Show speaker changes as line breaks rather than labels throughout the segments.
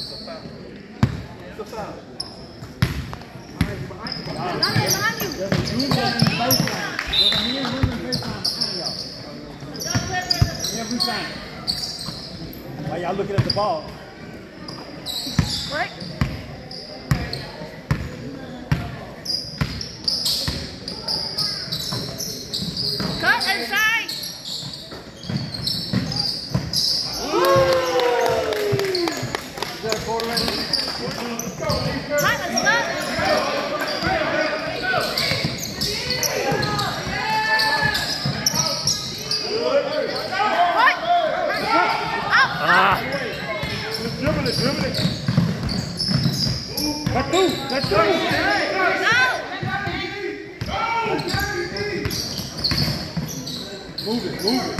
It's a. It's a
Why y'all looking at the ball?
Right? Cut inside.
Let's
go.
Move it, move it.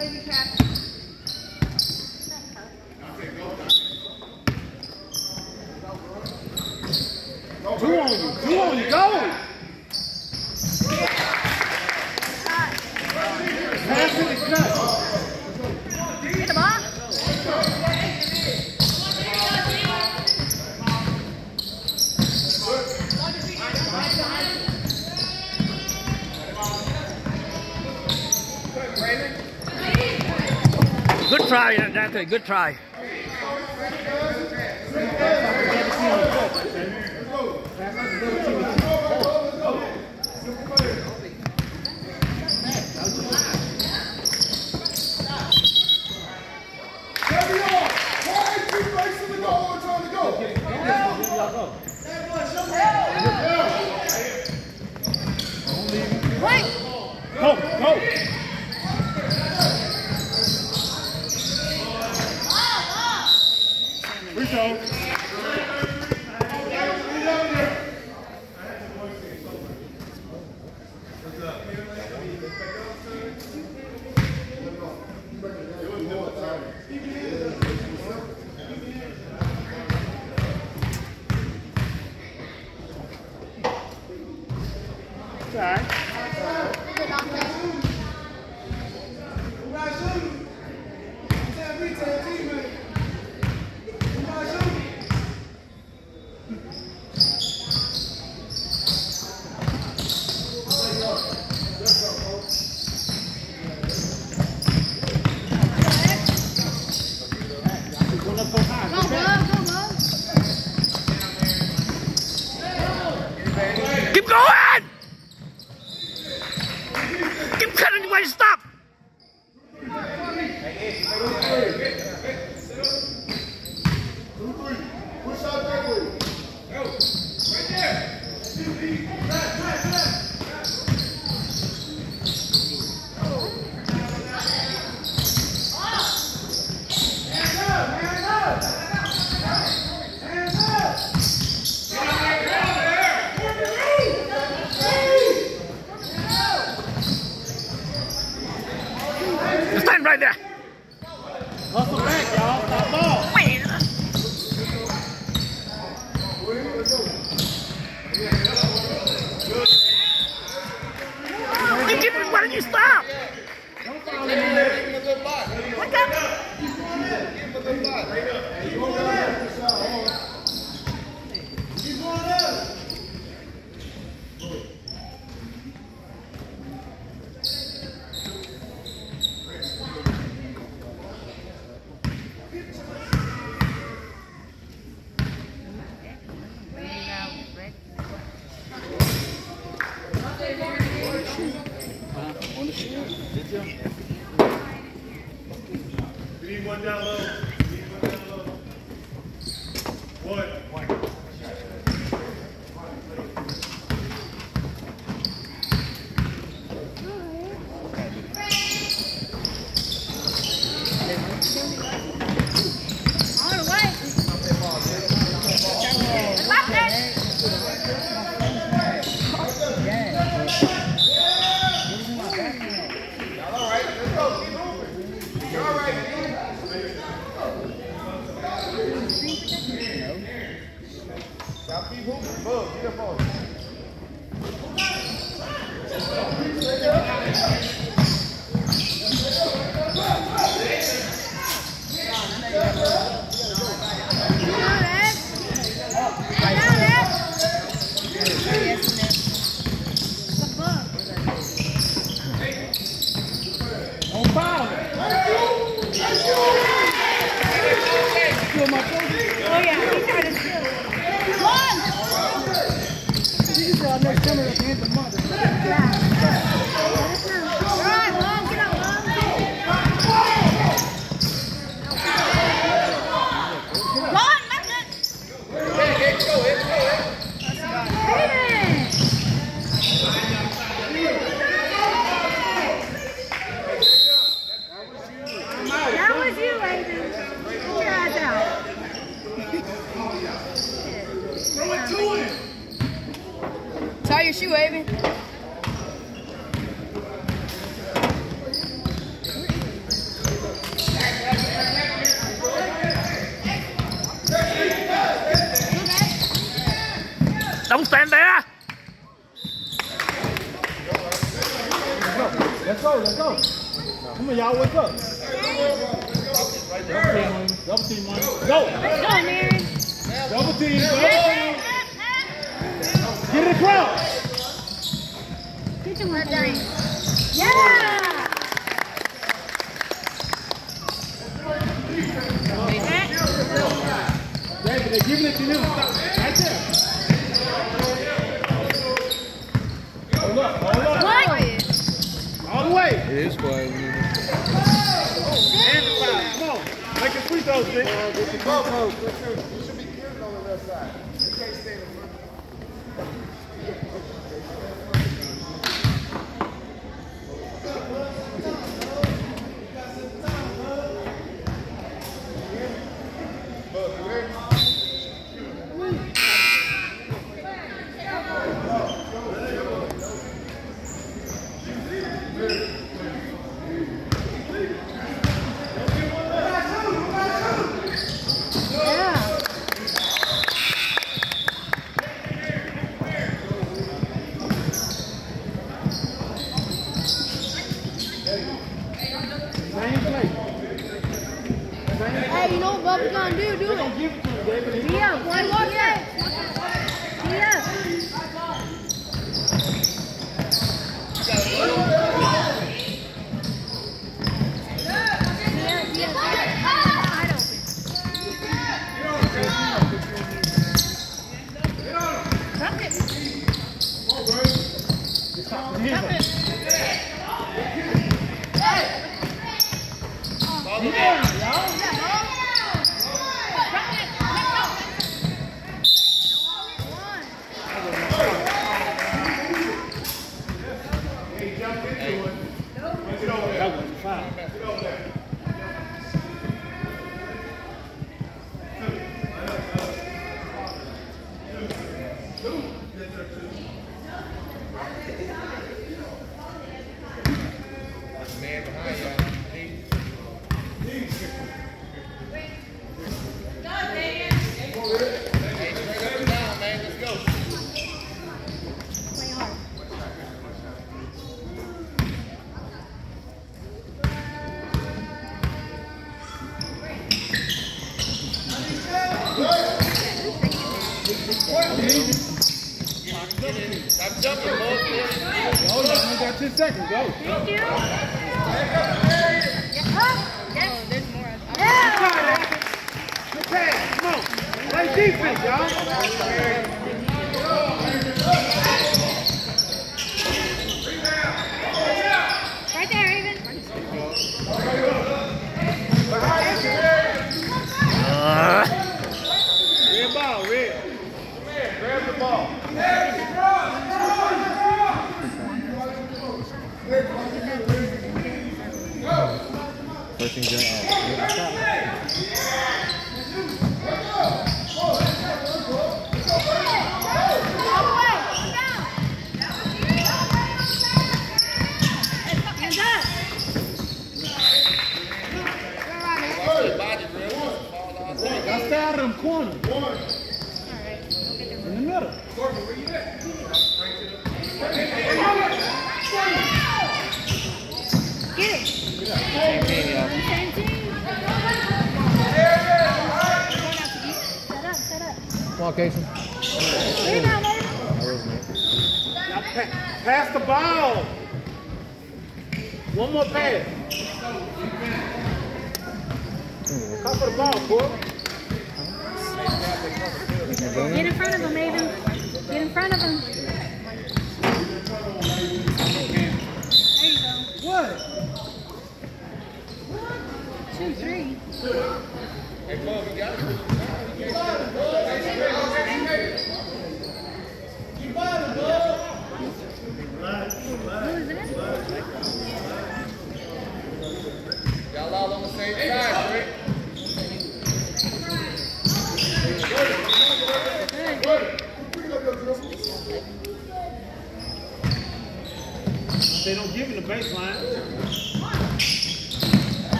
Lady Catherine.
good. Try.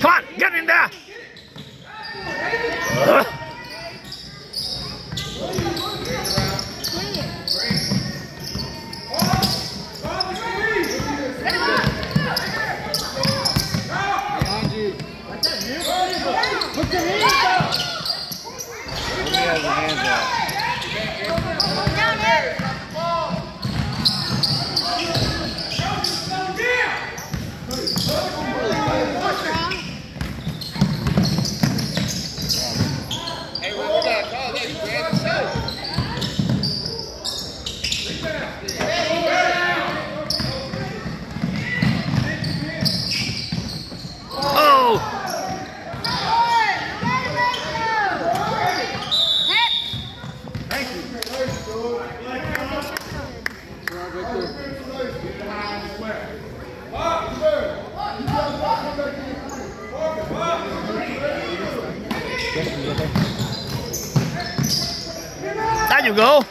Come on, get in there. Put your hands up.
Down there.
Hey, Rick, we got a call there. You grab the show.
oh,
Thank you.
there you go.
Y'all all right? Hey, Brandon, come on, Brandon.
You go,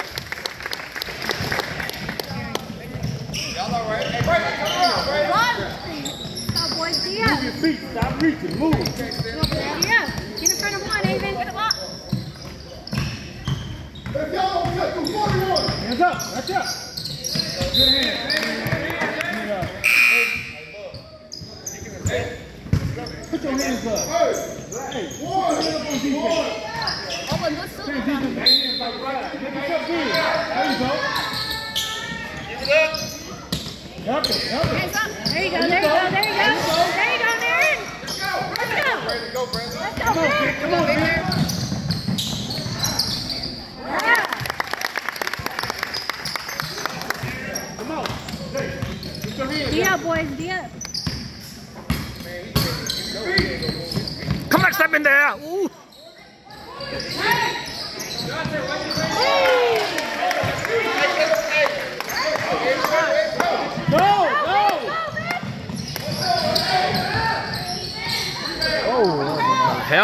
Move your feet. Stop reaching. Move.
Up. Get in front of one, Raven.
Hands up. Up. Good. Hand up. Put your hands up. Hey, put your hands up on defense. Hey, defense, put your hands like right. Make it up good. There you go.
Give it up.
Help it.
Hands up. There you go. There you go. There you go. There you go, Darren. Let's go.
Brandon, go, Brandon.
Let's go,
Come on,
man.
kid. Come on, hands
D
up.
up, boys. Up.
Come on, step in there. Ooh.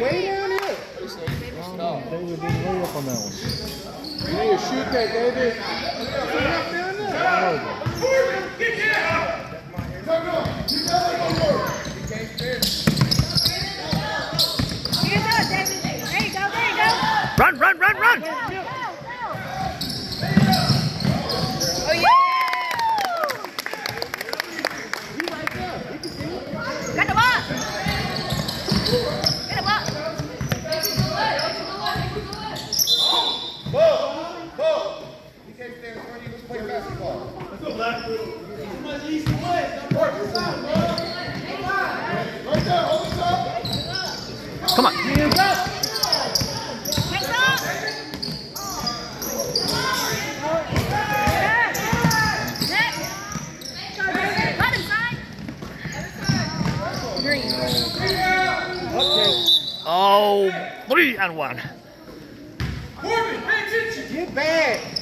way down here?
David didn't up on that one.
You need to shoot that, David.
Here you go, David. There you go, go.
Run, run, run, run.
Go, go, go. Oh, yeah. Got the ball. Get the ball.
Bull, bull. You can't stand in front of you. Let's play basketball. Right there, hold this up.
Come on.
Hands up. Net. Right inside. Green.
Oh, three and.
Get back.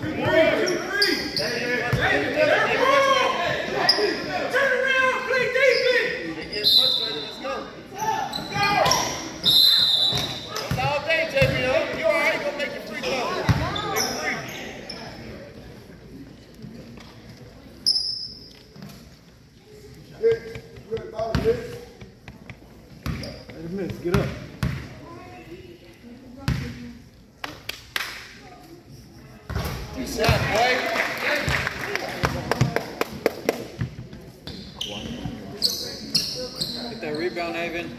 hold it. David, don't dribble. Get the rebound and hold it. Don't dribble.
All day, JB. You all right? Go make your free throw. Make free.
Wait a minute, get up.
Shot, boy.
Get that rebound, Haven.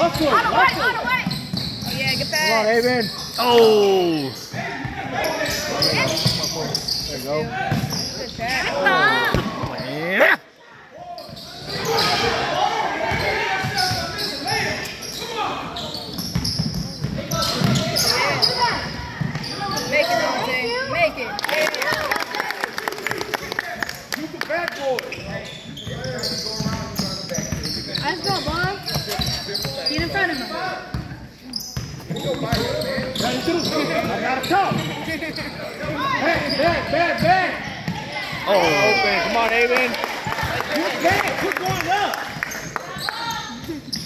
Hustle,
Out of way,
hustle.
out of way. Oh, yeah, get
Come on,
that.
Haven.
Oh,
There you go.
Good shot.
yeah.
Make it, OJ. Make it. Yeah.
Use the backboard.
Let's go, boy. Get in front of him.
Nothing to do. I come. Back, back, back, back.
Oh,
Open. Come on, Haven.
Get back. Quit going up.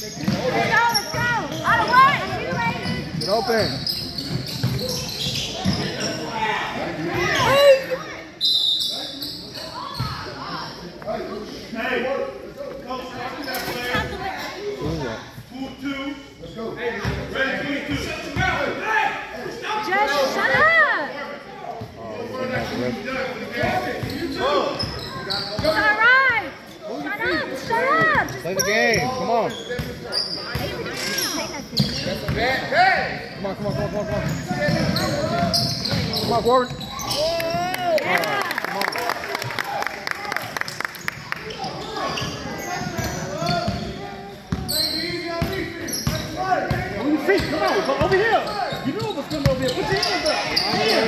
Let's go, let's go. Out of way.
Get open.
Just shut up. It's all right. Shut up. Shut up. Just
Play the game. Come on. Come on, come on, come on, come on, come on. Come on, Gordon.
Yeah.
On your feet. Come on. Come over here. You know what's coming over here. Put your hands up.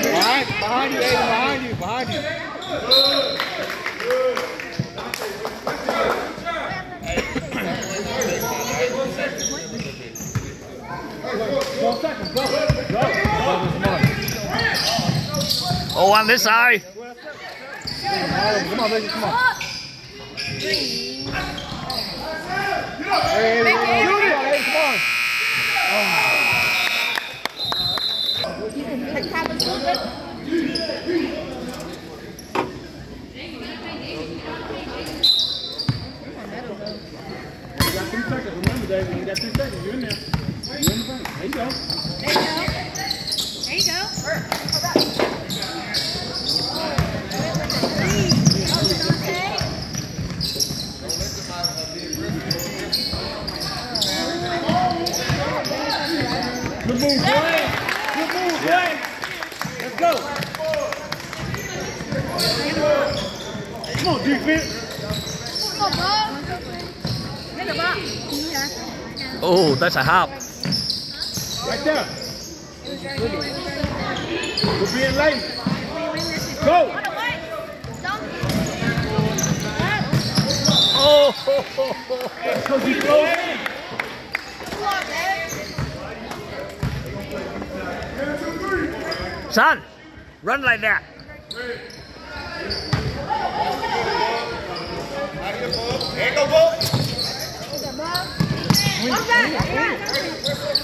Behind, behind you, Haven. Behind you, behind you.
Seconds. Go. Go.
Oh, on this side.
Come on, baby. Come on.
Up.
Hey, Haven.
Make
go.
There you go. There you go.
Good move, Good move, Let's go. Come on, defense.
Come.
Oh, that's a hop.
Right there. We're being late. Go.
Oh, ho, ho, ho.
Because he closed in.
Son, run like that.
Ain't no ball.
What's that?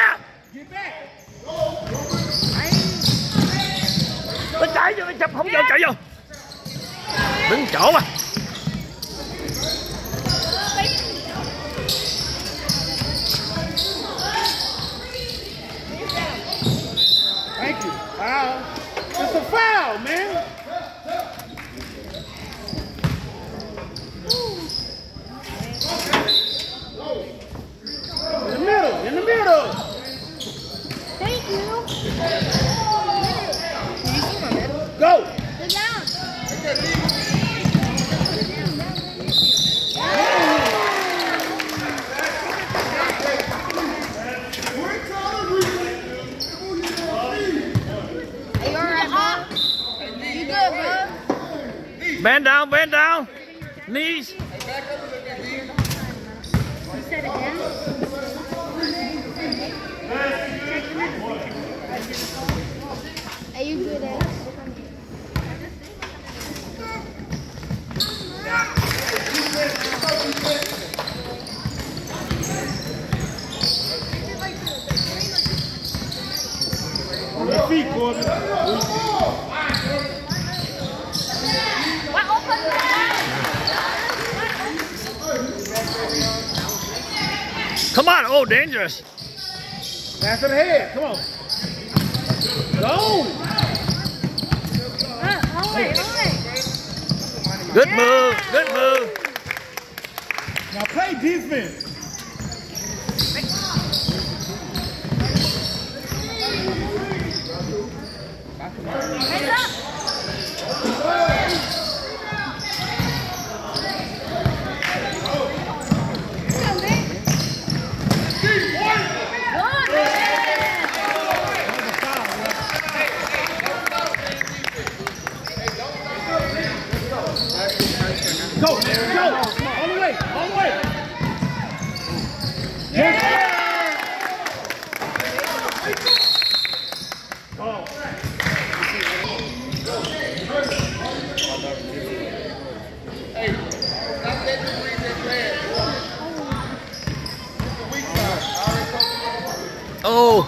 Nó chụp không vô, chạy vô. Đứng chỗ mà.
Thank you. Foul. It's a foul, man. In the middle, in the middle.
Thank you.
Go.
Sit down. Are you alright, bro? You good, bro?
Bend down, bend down. Knees.
You said again? Are you good at
On your feet, Corbin.
What open
Come on. Oh, dangerous.
Pass to the head. Come on. Go.
Hold it, hold it.
Good move. Good move.
Now play defense.
Hands up. Come on, man. Good, man.
Go, go. All the way, all the way. Yes. Oh.
Hey, stop letting the green get bad. It's the weak side. I already told you.
Oh.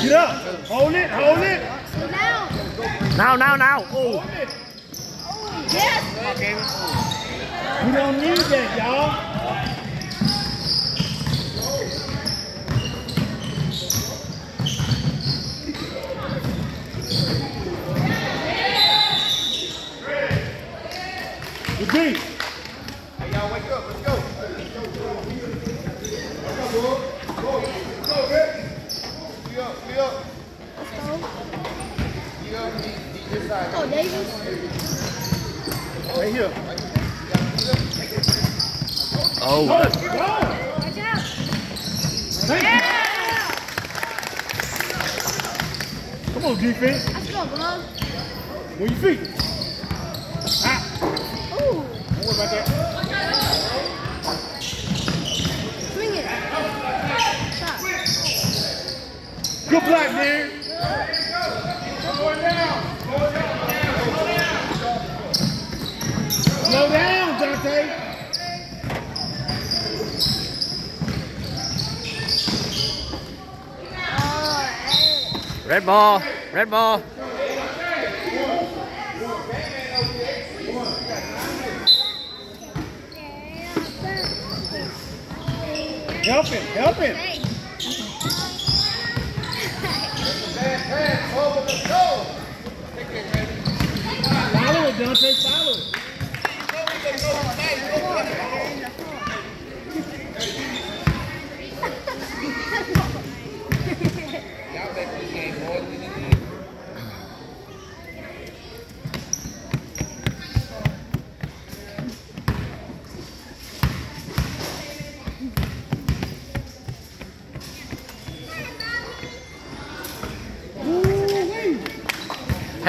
Get up. Hold it, hold it.
Now.
Now, now, now. Oh.
Yes.
We don't need that, y'all. The D.
Hey, y'all wake up. Let's go. Be up, be up. Be up, be, be this side.
Go,
Right here.
Oh. That's-.
Watch out.
You. Come on, defense.
Let's.
Move your feet. Ah,
Ooh.
about that. Good block, man. Slow down, Dante.
Red ball. Red ball.
Help him, help him.
Hey.
Hands, over the toe.
Follow it, Dante, follow it.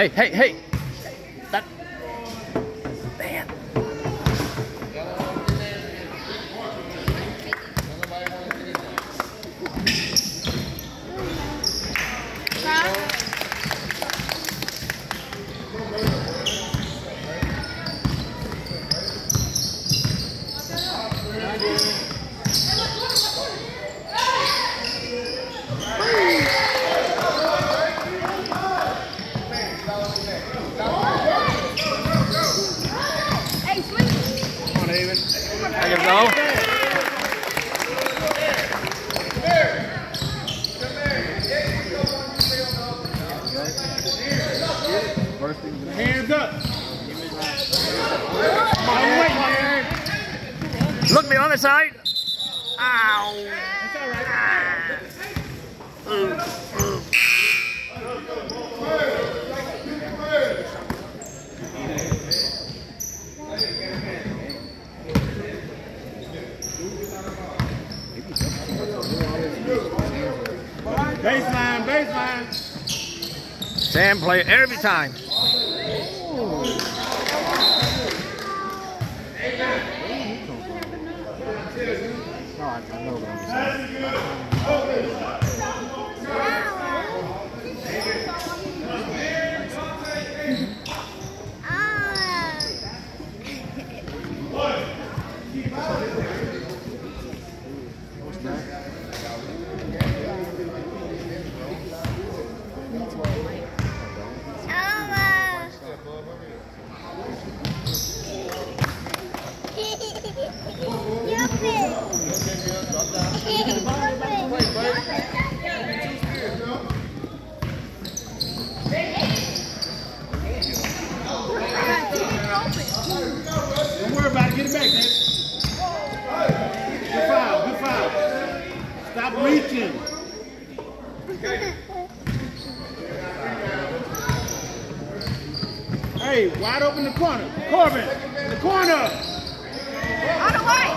Hey, hey, hey. That. Man.
Hey, sweet.
Come on, David.
There you go.
Hands up. I'm waiting, man.
Look me on the side. Ow.
It's all right.
Ooh, ooh.
Baseline, baseline.
Every time.
No, I, I know what I'm saying.
Don't worry about it. Get it back, David. Good foul, good foul. Stop reaching. Hey, wide open the corner. Corbin, the corner.
On the way.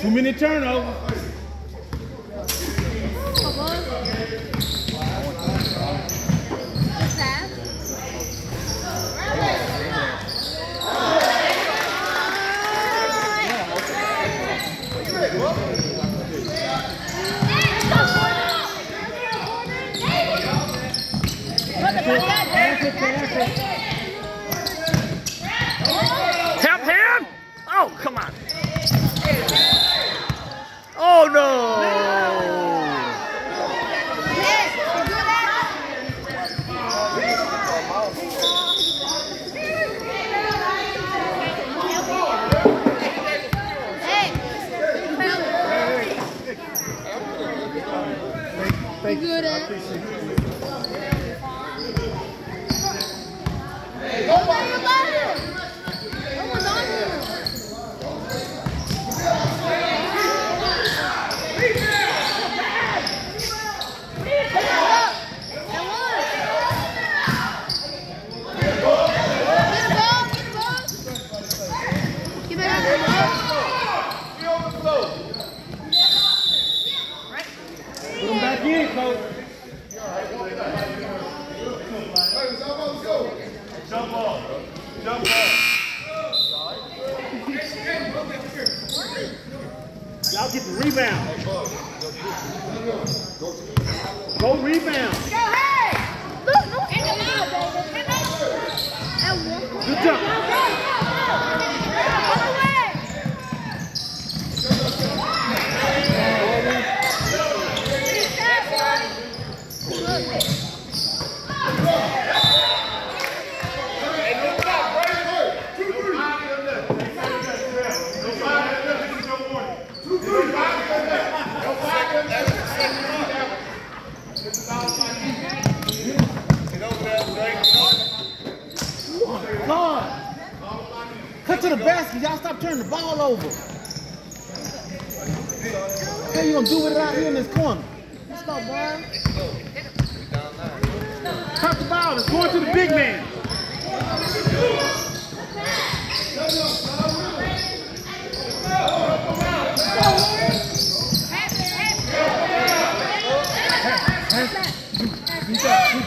Two minute turnover.
Help him! Oh, come on. Oh no!
Good
it. Put him back in, coach.
Jump ball. Jump ball.
Y'all get the rebound. Go rebound.
Go, hey! Look, no, in the middle, baby. And one.
God. Cut to the basket. Y'all stop turning the ball over. What you gonna do it out here in this corner? Cut the ball. It's going to the big man that? Who's that?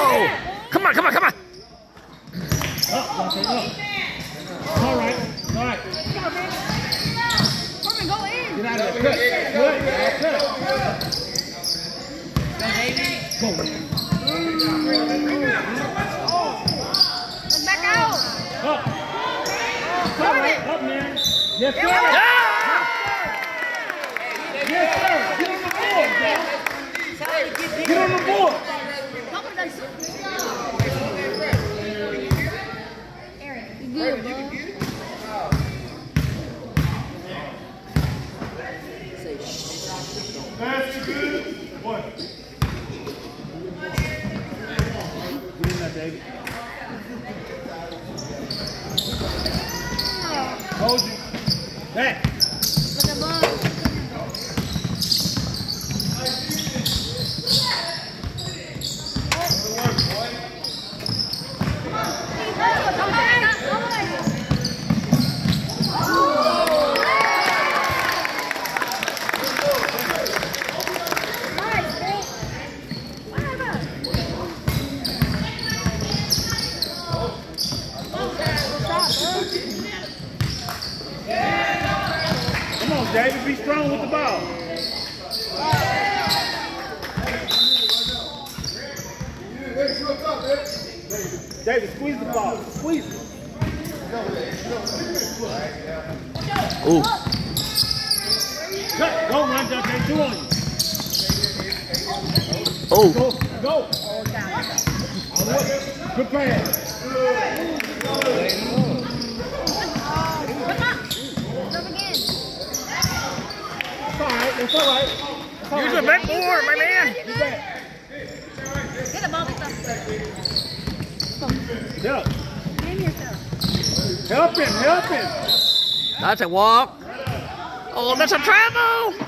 Oh, come on, come on, come on.
Up, okay, up. All right, all right.
Corbin, go in.
Get out of there. Cut. Good. Cut. Go, man.
Let's back out.
Up. Up, man. Yes, sir.
Yeah!
Yes, sir. Get on the board, man. Get on the board.
Corbin does. Aaron, you good, bro?
That's good. One.
Get in there, David. Hold you. Back.
Look at ball. Come on, come on. Nice, bro. Whatever.
Come on, David. Be strong with the ball.
Hey, you up top, man.
David, squeeze the ball. Squeeze it.
Ooh.
Cut. Go, run, Dante. Two on you.
Oh.
Go. Go. All the way. Good pass.
Come on. Jump again.
It's all right. It's all right. It's all
Use
right.
the backboard, my man.
Get back.
Get the ball, Victor.
Get up.
Give yourself.
Help him. Help him.
That's a walk. Oh, that's a travel.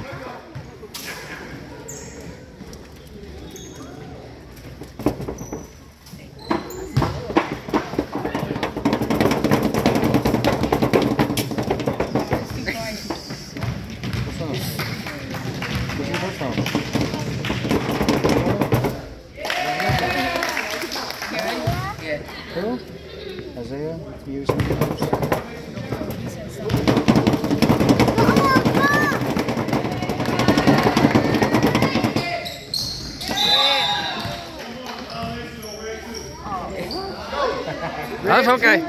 Okay.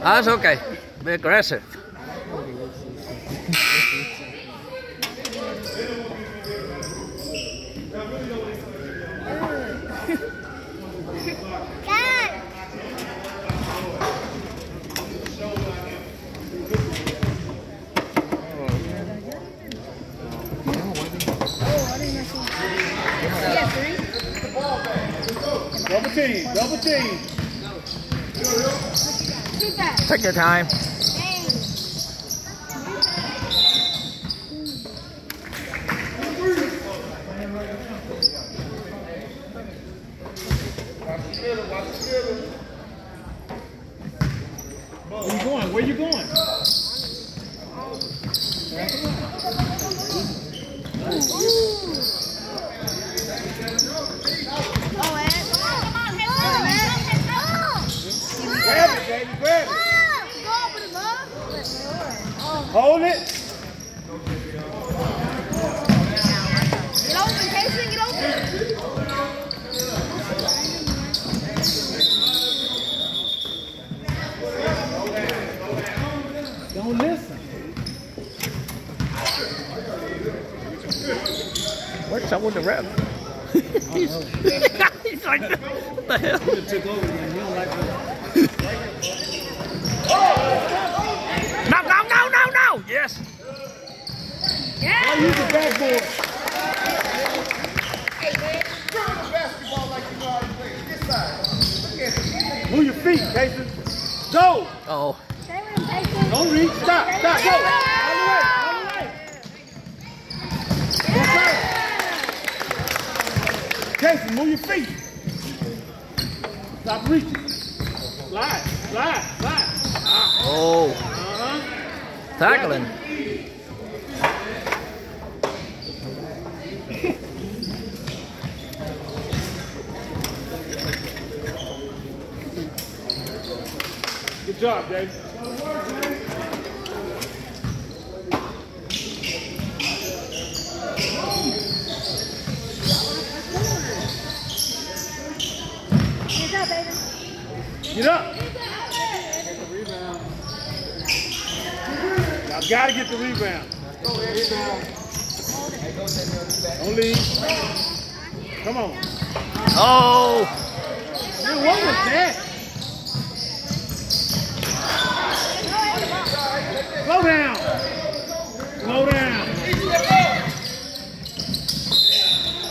That's okay. Be aggressive.
Dad. Yeah, three.
Double team. Double team.
Shoot that.
Take your time.
Dang.
Where you going? Where you going?
Oh, Ed. Come on, hit him, Ed. Hit him.
Grab it, baby. Grab it.
Go open him up.
Hold it.
Get open, Casey. Get open.
Don't listen.
What's up with the ref? he's, he's like, what the hell?
Took over again. He don't like that.
No, no, no, no, no! Yes.
I use the backboard.
Basketball like you know how to play. This side. Look at it.
Move your feet, Jason. Go.
Oh.
Stay with him, Jason.
Don't reach. Stop. Stop. Go. All the way. All the way. Jason, move your feet. Stop reaching. Slide. Slide. Slide.
Oh.
Uh-huh.
Tackling.
Good job, Jason.
Get up.
Y'all gotta get the rebound. Don't leave. Come on.
Oh.
Man, what was that? Slow down. Slow down.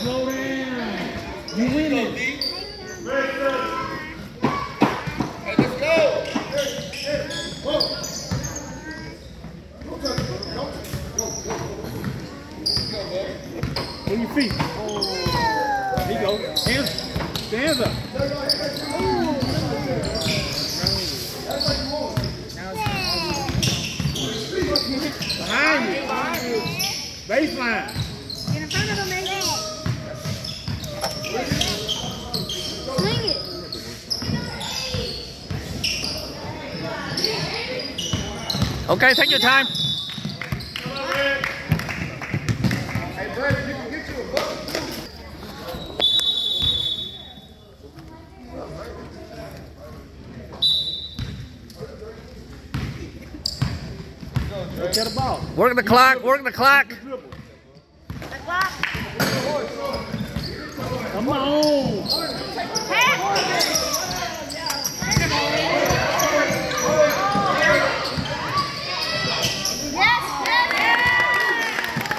Slow down. You winning. Move your feet. There you go. Hands, hands
Okay, take your time.
Hey, Brandon, you can get you a bucket.
Look at the ball.
Work the clock, work the clock.
Dribble.
The clock.
Come on.
Yes, yes.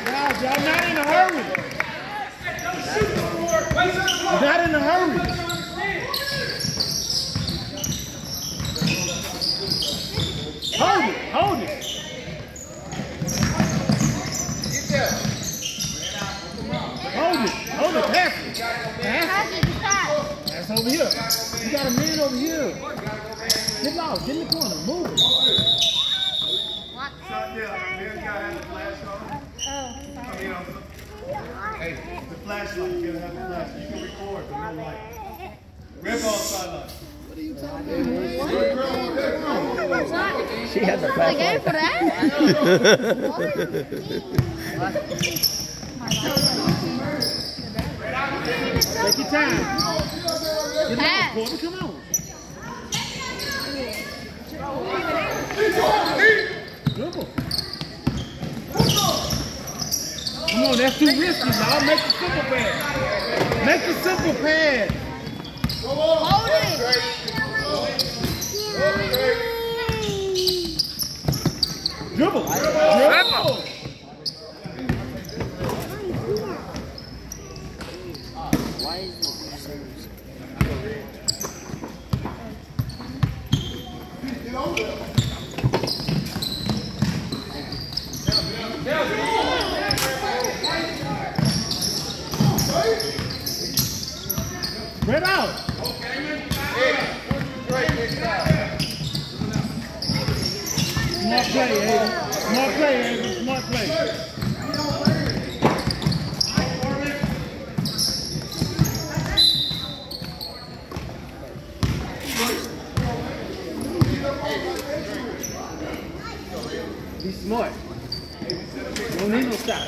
Guys, y'all not in a hurry. Not in a hurry. Hold it, hold it.
Get there.
Hold it, hold it, pass it. Pass
Pass it, just pass.
it. That's over here. You got a man over here. Get get in the corner, move it.
One.
Yeah, man, gotta have the flash on.
Oh,
I mean, um, hey, the flashlight, you gotta have the flashlight. You can record, but no light. Red ball sideline. What are you talking about?
She had the
the game for
Take your time. Get in the corner, come on. Dribble. Come on, that's too risky now. Make the simple pass. Make the simple pass.
Hold it.
Dribble. Dribble. Spread out. Smart play, Aiden. Smart play, Aiden. Smart play. Be smart. Don't need no stop.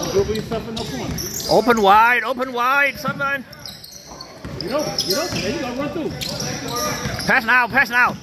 Don't dribble yourself in no corner.
Open wide, open wide, someone.
Get open, get open. There you go, run through.
Pass now, pass now.